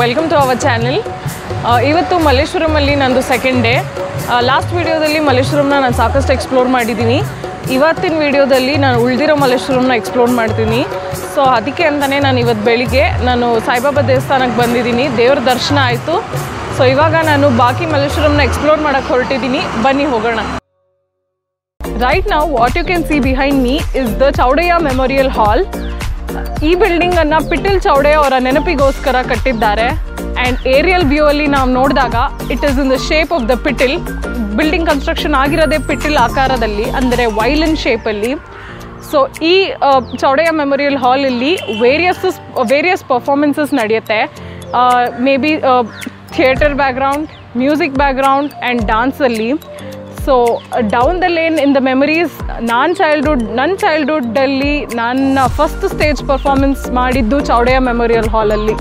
Welcome to our channel ಇವತ್ತು ಮಲ್ಲೇಶ್ವರಮಲ್ಲಿ ನಂದು second day last ವೀಡಿಯೋದಲ್ಲಿ ಮಲ್ಲೇಶ್ವರಂನ ನಾನು ಸಾಕಷ್ಟು ಎಕ್ಸ್ಪ್ಲೋರ್ ಮಾಡಿದ್ದೀನಿ. ಇವತ್ತಿನ ವೀಡಿಯೋದಲ್ಲಿ ನಾನು ಉಳಿದಿರೋ ಮಲ್ಲೇಶ್ವರಂನ ಎಕ್ಸ್ಪ್ಲೋರ್ ಮಾಡ್ತೀನಿ. ಸೊ ಅದಕ್ಕೆ ಅಂತಲೇ ನಾನು ಇವತ್ತು ಬೆಳಿಗ್ಗೆ ನಾನು ಸಾಯಿಬಾಬಾ ದೇವಸ್ಥಾನಕ್ಕೆ ಬಂದಿದ್ದೀನಿ. ದೇವ್ರ ದರ್ಶನ ಆಯಿತು. ಸೊ ಇವಾಗ ನಾನು ಬಾಕಿ ಮಲ್ಲೇಶ್ವರಂನ ಎಕ್ಸ್ಪ್ಲೋರ್ ಮಾಡೋಕ್ಕೆ ಹೊರಟಿದ್ದೀನಿ. ಬನ್ನಿ ಹೋಗೋಣ. ರೈಟ್ ನಾವು what you can see behind me is the Chowdaiah memorial hall ಈ ಬಿಲ್ಡಿಂಗ್ ಅನ್ನ ಪಿಟಿಲ್ ಚೌಡೆ ಅವರ ನೆನಪಿಗೋಸ್ಕರ ಕಟ್ಟಿದ್ದಾರೆ. ಅಂಡ್ ಏರಿಯಲ್ ವ್ಯೂ ಅಲ್ಲಿ ನಾವು ನೋಡಿದಾಗ it is in the shape of the ಪಿಟಿಲ್ building construction ಆಗಿರೋದೇ ಪಿಟಿಲ್ ಆಕಾರದಲ್ಲಿ, ಅಂದರೆ ವೈಲನ್ ಶೇಪಲ್ಲಿ ಸೊ ಈ ಚೌಡೆಯ ಮೆಮೋರಿಯಲ್ ಹಾಲಲ್ಲಿ ವೇರಿಯಸ್ ವೇರಿಯಸ್ ಪರ್ಫಾರ್ಮೆನ್ಸಸ್ ನಡೆಯುತ್ತೆ. Maybe theatre background music background and ಡಾನ್ಸಲ್ಲಿ so down the lane in the memories ನಾನು ಚೈಲ್ಡ್ಹುಡ್ ನನ್ನ ಚೈಲ್ಡ್ಹುಡ್ಡಲ್ಲಿ ನನ್ನ ಫಸ್ಟ್ ಸ್ಟೇಜ್ ಪರ್ಫಾರ್ಮೆನ್ಸ್ ಮಾಡಿದ್ದು ಚೌಡಯ್ಯ ಮೆಮೋರಿಯಲ್ ಹಾಲಲ್ಲಿ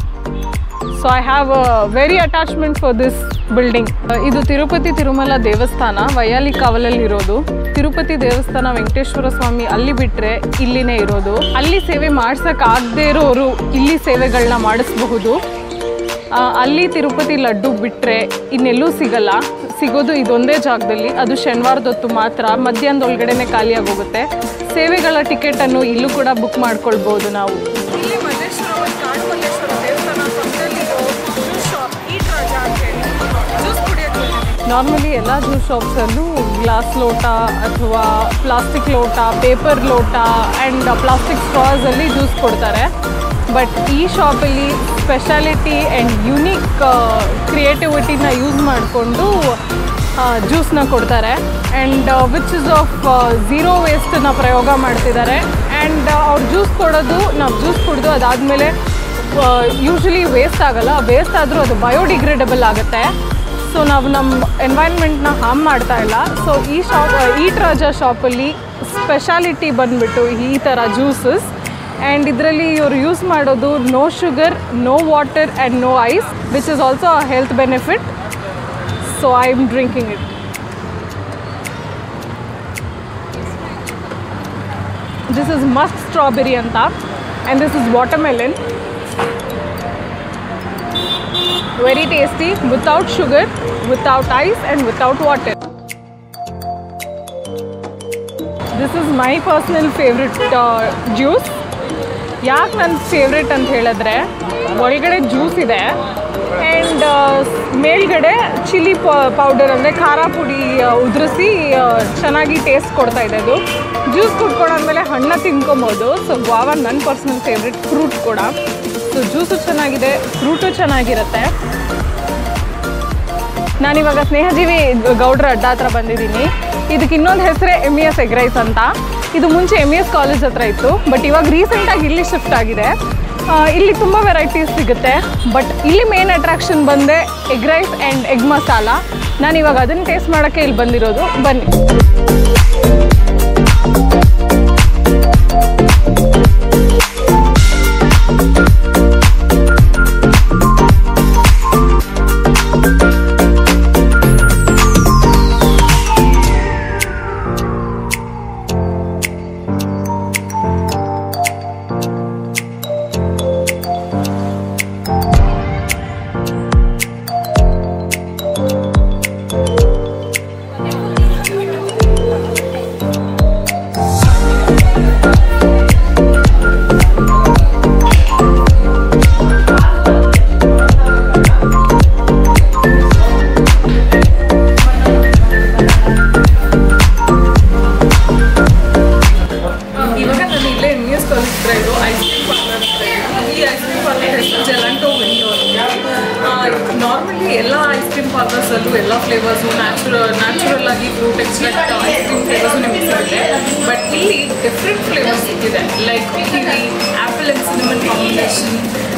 so I have a very attachment for this building ಇದು ತಿರುಪತಿ ತಿರುಮಲ ದೇವಸ್ಥಾನ, ವೈಯಾಲಿ ಕಾವಲಲ್ಲಿರೋದು ತಿರುಪತಿ ದೇವಸ್ಥಾನ ವೆಂಕಟೇಶ್ವರ ಸ್ವಾಮಿ ಅಲ್ಲಿ ಬಿಟ್ಟರೆ ಇಲ್ಲಿನೇ ಇರೋದು. ಅಲ್ಲಿ ಸೇವೆ ಮಾಡ್ಸೋಕ್ಕಾಗದೇ ಇರೋರು ಇಲ್ಲಿ ಸೇವೆಗಳನ್ನ ಮಾಡಿಸ್ಬಹುದು. ಅಲ್ಲಿ ತಿರುಪತಿ ಲಡ್ಡು ಬಿಟ್ಟರೆ ಇನ್ನೆಲ್ಲೂ ಸಿಗಲ್ಲ. ಸಿಗೋದು ಇದೊಂದೇ ಜಾಗದಲ್ಲಿ. ಅದು ಶನಿವಾರದೊತ್ತು ಮಾತ್ರ. ಮಧ್ಯಾಹ್ನದೊಳಗಡೆನೆ ಖಾಲಿಯಾಗಿ ಹೋಗುತ್ತೆ ಸೇವೆಗಳ ಟಿಕೆಟನ್ನು ಇಲ್ಲೂ ಕೂಡ ಬುಕ್ ಮಾಡ್ಕೊಳ್ಬೋದು ನಾವು. ಇಲ್ಲಿ ನಾರ್ಮಲಿ ಎಲ್ಲ ಜ್ಯೂಸ್ ಶಾಪ್ಸಲ್ಲೂ ಗ್ಲಾಸ್ ಲೋಟ ಅಥವಾ ಪ್ಲಾಸ್ಟಿಕ್ ಲೋಟ ಪೇಪರ್ ಲೋಟ ಆ್ಯಂಡ್ ಪ್ಲಾಸ್ಟಿಕ್ ಸ್ಟ್ರಾಸಲ್ಲಿ ಜ್ಯೂಸ್ ಕೊಡ್ತಾರೆ. ಬಟ್ ಈ ಶಾಪಲ್ಲಿ ಸ್ಪೆಷಾಲಿಟಿ ಆ್ಯಂಡ್ ಯುನೀಕ್ ಕ್ರಿಯೇಟಿವಿಟಿನ ಯೂಸ್ ಮಾಡಿಕೊಂಡು ಜ್ಯೂಸ್ನ ಕೊಡ್ತಾರೆ. And which is of zero ವೇಸ್ಟನ್ನ ಪ್ರಯೋಗ ಮಾಡ್ತಿದ್ದಾರೆ. ಆ್ಯಂಡ್ ಅವ್ರು ಜ್ಯೂಸ್ ಕೊಡೋದು, ನಾವು ಜ್ಯೂಸ್ ಕುಡಿದು ಅದಾದಮೇಲೆ ಯೂಶ್ವಲಿ ವೇಸ್ಟ್ ಆಗೋಲ್ಲ. ವೇಸ್ಟ್ ಆದರೂ ಅದು ಬಯೋಡಿಗ್ರೇಡಬಲ್ ಆಗುತ್ತೆ. ಸೊ ನಾವು ನಮ್ಮ ಎನ್ವೈರ್ಮೆಂಟ್ನ ಹಾರ್ಮ್ ಮಾಡ್ತಾ ಇಲ್ಲ. ಸೊ ಈ ಶಾಪ್ ಈಟ್ ರಾಜ ಶಾಪಲ್ಲಿ ಸ್ಪೆಷಾಲಿಟಿ ಬಂದುಬಿಟ್ಟು ಈ ಥರ juices ಆ್ಯಂಡ್ ಇದರಲ್ಲಿ ಇವರು ಯೂಸ್ ಮಾಡೋದು no sugar no water and no ice which is also a health benefit so I am drinking it this is ಮಸ್ತ್ ಸ್ಟ್ರಾಬೆರಿ ಅಂತ and this is watermelon very tasty without sugar without ice and without water this is my personal favorite uh, juice ಯಾಕೆ ನನ್ನ favourite ಅಂತ ಹೇಳಿದ್ರೆ, ಒಳಗಡೆ juice ಇದೆ and ಮೇಲ್ಗಡೆ chilli powder ಅಂದರೆ ಖಾರ ಪುಡಿ ಉದುರಿಸಿ ಚೆನ್ನಾಗಿ ಟೇಸ್ಟ್ ಕೊಡ್ತಾ ಇದೆ ಅದು. ಜ್ಯೂಸ್ ಕುಟ್ಕೊಂಡಾದ್ಮೇಲೆ ಹಣ್ಣ ತಿನ್ಕೊಬೋದು. ಸೊ ಗ್ವಾವ ನನ್ನ ಪರ್ಸನಲ್ ಫೇವ್ರೆಟ್ ಫ್ರೂಟ್ ಕೂಡ. ಸೊ ಜ್ಯೂಸು ಚೆನ್ನಾಗಿದೆ ಫ್ರೂಟು ಚೆನ್ನಾಗಿರುತ್ತೆ. ನಾನಿವಾಗ ಸ್ನೇಹಜೀವಿ ಗೌಡ್ರ ಅಡ್ಡ ಹತ್ರ ಬಂದಿದ್ದೀನಿ. ಇದಕ್ಕೆ ಇನ್ನೊಂದು ಹೆಸರೇ M E S egg rice ಅಂತ. ಇದು ಮುಂಚೆ ಎಂ ಇ ಎಸ್ ಕಾಲೇಜ್ ಹತ್ರ ಇತ್ತು ಬಟ್ ಇವಾಗ ರೀಸೆಂಟಾಗಿ ಇಲ್ಲಿ ಶಿಫ್ಟ್ ಆಗಿದೆ. ಇಲ್ಲಿ ತುಂಬ ವೆರೈಟೀಸ್ ಸಿಗುತ್ತೆ ಬಟ್ ಇಲ್ಲಿ ಮೇನ್ ಅಟ್ರಾಕ್ಷನ್ ಬಂದೆ egg rice and egg masala ನಾನು ಇವಾಗ ಅದನ್ನು ಟೇಸ್ಟ್ ಮಾಡೋಕ್ಕೆ ಇಲ್ಲಿ ಬಂದಿರೋದು. ಬನ್ನಿ. ಸಿಕ್ಕಿದೆ like kiwi apple and cinnamon combination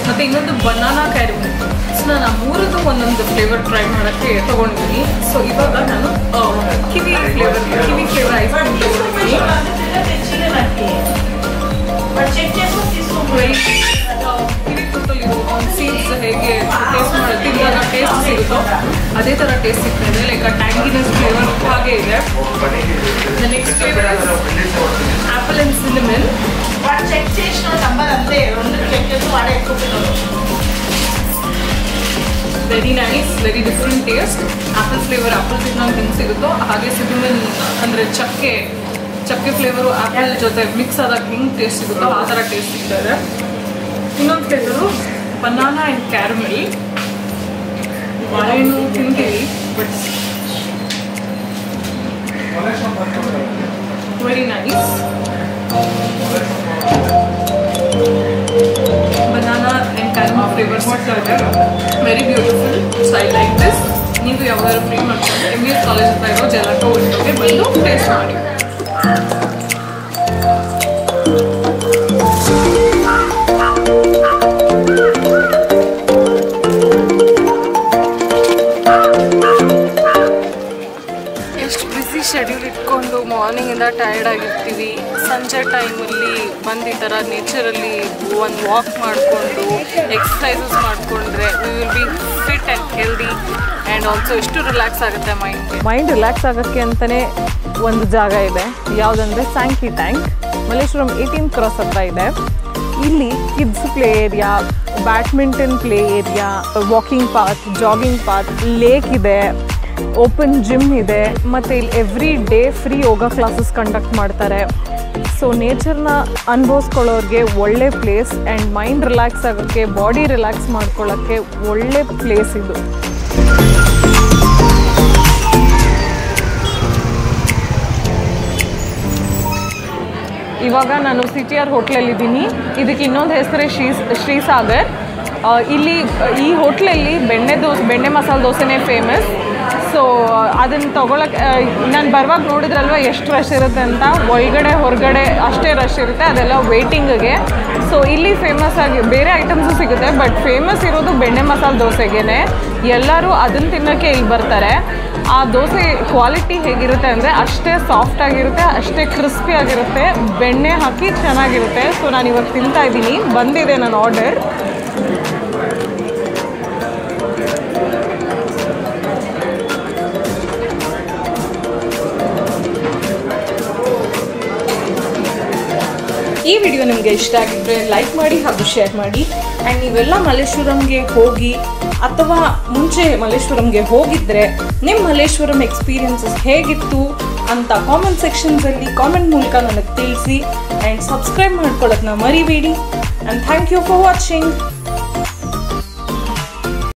ಮತ್ತು ಇನ್ನೊಂದು ಬನಾನಾ ಕ್ಯಾರಿ ಸೊ ನಾನು ಆ ಮೂರದ್ದು ಒಂದೊಂದು ಫ್ಲೇವರ್ ಟ್ರೈ ಮಾಡೋಕ್ಕೆ ತೊಗೊಂಡಿದ್ದೀನಿ. ಸೊ ಇವಾಗ ನಾನು ಆ, kiwi flavour kiwi flavour ice cream ತೊಗೊಂಡಿದ್ದೀನಿ ಕಿವಿ ಫ್ರೂಟಲ್ಲಿ ಸೀಡ್ಸ್ ಹೇಗೆ ಟೇಸ್ಟ್ ಮಾಡಿ ತಿಂದಾಗ ಟೇಸ್ಟ್ ಸಿಗುತ್ತೋ ಅದೇ ಥರ ಟೇಸ್ಟ್ ಸಿಗ್ತಾ ಇದೆ. ಲೈಕ್ ಆ ಟ್ಯಾಂಗಿನೆಸ್ ಫ್ಲೇವರ್ ಹಾಗೆ ಇದೆ. Next flavour apple and cinnamon వాడు చెక్ చేసిన నంబర్ అంతే రెండు చెక్ చేసి వాడే ఎక్కువ very nice very different taste apple flavour apple ತಿನ್ನೋಂಗೆ ಹೆಂಗೆ ಸಿಗುತ್ತೋ ಹಾಗೆ ಸಿಗುಮನ್ ಅಂದರೆ ಚಕ್ಕೆ ಚಕ್ಕೆ ಫ್ಲೇವರು ಆ್ಯಪಲ್ ಜೊತೆ ಮಿಕ್ಸ್ ಆದಾಗ ಹೆಂಗೆ ಟೇಸ್ಟ್ ಸಿಗುತ್ತೋ ಆ ಥರ ಟೇಸ್ಟ್ ಸಿಗ್ತದೆ ಇನ್ನೊಂದು ಫ್ಲೇವರು ಬನಾನಾ ಆ್ಯಂಡ್ ಕ್ಯಾರಮೆಲ್ ಬಾಳೆಹಣ್ಣು ತಿಂತೀವಿ but very nice banana and caramel flavour ಸಿಗ್ತಾ ಇದೆ very beautiful so I like this ನೀವು ಯಾವಾಗಾದ್ರೂ ಫ್ರೀ ಮಾಡ್ಕೊಂಡು ಎಂ ಬಿ ಎಸ್ ಕಾಲೇಜ್ ಹತ್ರ ಇರೋ ಜೆಲಾಟೋ ವಿಂಡೋಗೆ ಬಂದು ಟೇಸ್ಟ್ ಮಾಡಿ ಎಷ್ಟು ಬ್ಯುಸಿ ಶೆಡ್ಯೂಲ್ ಇಟ್ಕೊಂಡು ಮಾರ್ನಿಂಗಿಂದ ಟಯರ್ಡ್ ಆಗಿರ್ತೀವಿ ಸಂಜೆ ಟೈಮಲ್ಲಿ ಬಂದು ಈ ಥರ ನೇಚರಲ್ಲಿ ಒಂದು ವಾಕ್ ಮಾಡಿಕೊಂಡು ಎಕ್ಸಸೈಸಸ್ ಮಾಡಿಕೊಂಡ್ರೆ we will be fit and healthy and also ಎಷ್ಟು ರಿಲ್ಯಾಕ್ಸ್ ಆಗುತ್ತೆ ಮೈಂಡ್ ಮೈಂಡ್ ರಿಲ್ಯಾಕ್ಸ್ ಆಗೋಕ್ಕೆ ಅಂತಲೇ ಒಂದು ಜಾಗ ಇದೆ. ಯಾವುದಂದರೆ Sankey tank Malleshwaram eighteen cross ಹತ್ರ ಇದೆ. ಇಲ್ಲಿ kids play area badminton play area walking path jogging path lake ಇದೆ ಓಪನ್ ಜಿಮ್ ಇದೆ, ಮತ್ತು ಇಲ್ಲಿ every day free yoga classes conduct ಮಾಡ್ತಾರೆ. ಸೊ ನೇಚರ್ನ ಅನುಭವಿಸ್ಕೊಳ್ಳೋರಿಗೆ ಒಳ್ಳೆ ಪ್ಲೇಸ್ ಆ್ಯಂಡ್ ಮೈಂಡ್ ರಿಲ್ಯಾಕ್ಸ್ ಆಗೋಕ್ಕೆ ಬಾಡಿ ರಿಲ್ಯಾಕ್ಸ್ ಮಾಡ್ಕೊಳ್ಳೋಕ್ಕೆ ಒಳ್ಳೆ ಪ್ಲೇಸ್ ಇದು. ಇವಾಗ ನಾನು ಸಿ ಟಿ ಆರ್ ಹೋಟ್ಲಲ್ಲಿದ್ದೀನಿ. ಇದಕ್ಕೆ ಇನ್ನೊಂದು ಹೆಸರೇ ಶ್ರೀ, ಶ್ರೀಸಾಗರ್. ಇಲ್ಲಿ, ಈ ಹೋಟ್ಲಲ್ಲಿ ಬೆಣ್ಣೆ ದೋಸೆ ಬೆಣ್ಣೆ ಮಸಾಲೆ ದೋಸೆನೇ ಫೇಮಸ್ ಸೊ ಅದನ್ನು ತೊಗೊಳಕ್ಕೆ ನಾನು ಬರುವಾಗ ನೋಡಿದ್ರಲ್ವ ಎಷ್ಟು ರಶ್ ಇರುತ್ತೆ ಅಂತ? ಒಳಗಡೆ, ಹೊರಗಡೆ, ಅಷ್ಟೇ ರಶ್ ಇರುತ್ತೆ. ಅದೆಲ್ಲ ವೇಟಿಂಗ್ಗೆ ಸೊ ಇಲ್ಲಿ ಫೇಮಸ್ ಆಗಿ, ಬೇರೆ ಐಟಮ್ಸು ಸಿಗುತ್ತೆ ಬಟ್ ಫೇಮಸ್ ಇರೋದು ಬೆಣ್ಣೆ ಮಸಾಲೆ ದೋಸೆಗೇ ಎಲ್ಲರೂ ಅದನ್ನು ತಿನ್ನೋಕ್ಕೆ ಇಲ್ಲಿ ಬರ್ತಾರೆ. ಆ ದೋಸೆ ಕ್ವಾಲಿಟಿ ಹೇಗಿರುತ್ತೆ ಅಂದರೆ, ಅಷ್ಟೇ ಸಾಫ್ಟ್ ಆಗಿರುತ್ತೆ, ಅಷ್ಟೇ ಕ್ರಿಸ್ಪಿ ಆಗಿರುತ್ತೆ. ಬೆಣ್ಣೆ ಹಾಕಿ ಚೆನ್ನಾಗಿರುತ್ತೆ. ಸೊ ನಾನು ಇವಾಗ ತಿಂತಾ ಇದ್ದೀನಿ. ಬಂದಿದೆ ನನ್ನ ಆರ್ಡರ್ ನಿಮಗೆ ಇಷ್ಟ ಆಗಿದ್ರೆ ಲೈಕ್ ಮಾಡಿ ಹಾಗೂ ಶೇರ್ ಮಾಡಿ. ಆ್ಯಂಡ್ ನೀವೆಲ್ಲ ಮಲ್ಲೇಶ್ವರಂಗೆ ಹೋಗಿ ಅಥವಾ ಮುಂಚೆ ಮಲ್ಲೇಶ್ವರಂಗೆ ಹೋಗಿದ್ರೆ ನಿಮ್ಮ ಮಲ್ಲೇಶ್ವರಂ ಎಕ್ಸ್ಪೀರಿಯನ್ಸಸ್ ಹೇಗಿತ್ತು ಅಂತ ಕಾಮೆಂಟ್ ಸೆಕ್ಷನ್ಸಲ್ಲಿ ಕಾಮೆಂಟ್ ಮೂಲಕ ನನಗೆ ತಿಳಿಸಿ. ಆ್ಯಂಡ್ ಸಬ್ಸ್ಕ್ರೈಬ್ ಮಾಡ್ಕೊಳ್ಳೋದನ್ನ ಮರಿಬೇಡಿ. And thank you for watching